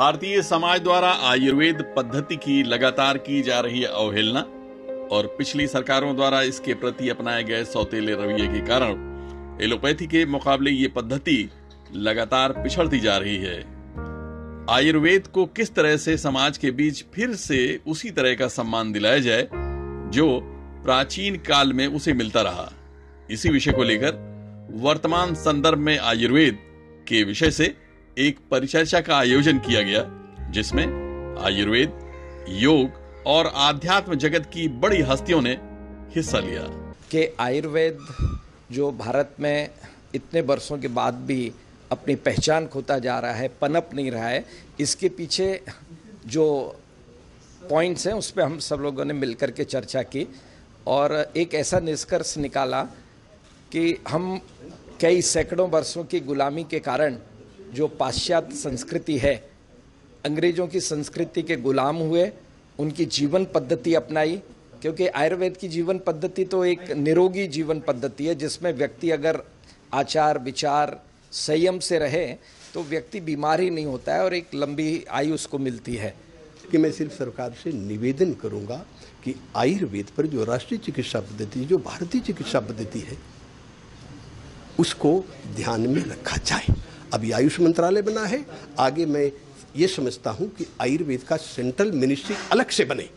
भारतीय समाज द्वारा आयुर्वेद पद्धति की लगातार की जा रही अवहेलना, और पिछली सरकारों द्वारा इसके प्रति अपनाए गए सौतेले रवैये के कारण एलोपैथी के मुकाबले ये पद्धति लगातार पिछड़ती जा रही है। आयुर्वेद को किस तरह से समाज के बीच फिर से उसी तरह का सम्मान दिलाया जाए, जो प्राचीन काल में उसे मिलता रहा। इसी विषय को लेकर वर्तमान संदर्भ में आयुर्वेद के विषय से एक परिचर्चा का आयोजन किया गया, जिसमें आयुर्वेद, योग और आध्यात्म जगत की बड़ी हस्तियों ने हिस्सा लिया। कि आयुर्वेद जो भारत में इतने वर्षों के बाद भी अपनी पहचान खोता जा रहा है, पनप नहीं रहा है, इसके पीछे जो पॉइंट्स हैं, उस पर हम सब लोगों ने मिलकर के चर्चा की और एक ऐसा निष्कर्ष निकाला कि हम कई सैकड़ों वर्षों की गुलामी के कारण जो पाश्चात्य संस्कृति है, अंग्रेज़ों की संस्कृति के गुलाम हुए, उनकी जीवन पद्धति अपनाई, क्योंकि आयुर्वेद की जीवन पद्धति तो एक निरोगी जीवन पद्धति है, जिसमें व्यक्ति अगर आचार, विचार, संयम से रहे तो व्यक्ति बीमार ही नहीं होता है और एक लंबी आयु उसको मिलती है। कि मैं सिर्फ़ सरकार से निवेदन करूँगा कि आयुर्वेद पर जो राष्ट्रीय चिकित्सा पद्धति जो भारतीय चिकित्सा पद्धति है, उसको ध्यान में रखा जाए। अभी आयुष मंत्रालय बना है। आगे मैं ये समझता हूँ कि आयुर्वेद का सेंट्रल मिनिस्ट्री अलग से बने।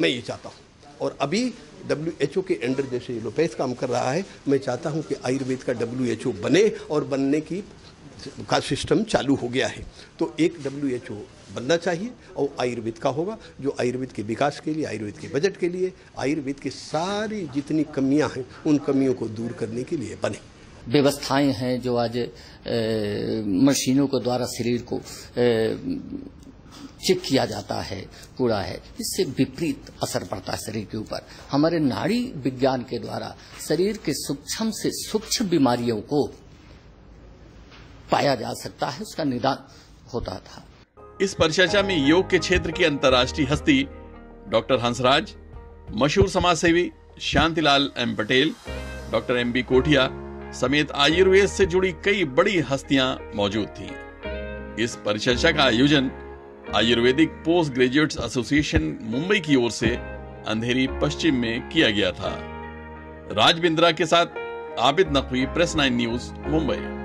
मैं ये चाहता हूँ। और अभी डब्ल्यू एच ओ के अंडर जैसे लोपेस काम कर रहा है, मैं चाहता हूँ कि आयुर्वेद का डब्ल्यू एच ओ बने और बनने की का सिस्टम चालू हो गया है। तो एक डब्ल्यू एच ओ बनना चाहिए और आयुर्वेद का होगा, जो आयुर्वेद के विकास के लिए, आयुर्वेद के बजट के लिए, आयुर्वेद की सारी जितनी कमियाँ हैं, उन कमियों को दूर करने के लिए बने। व्यवस्थाएँ हैं जो आज मशीनों के द्वारा शरीर को चिप किया जाता है पूरा है, इससे विपरीत असर पड़ता है शरीर के ऊपर। हमारे नाड़ी विज्ञान के द्वारा शरीर के सूक्ष्म से सूक्ष्म बीमारियों को पाया जा सकता है, उसका निदान होता था। इस परिचर्चा में योग के क्षेत्र की अंतर्राष्ट्रीय हस्ती, डॉक्टर हंसराज, मशहूर समाज सेवी Shantilal M Patel, doctor M B Kothiya समेत आयुर्वेद से जुड़ी कई बड़ी हस्तियाँ मौजूद थी। इस परिचर्चा का आयोजन Ayurvedic post graduate association Mumbai की ओर से अंधेरी पश्चिम में किया गया था। राजबिंद्रा के साथ Abid Naqvi press nine news, Mumbai.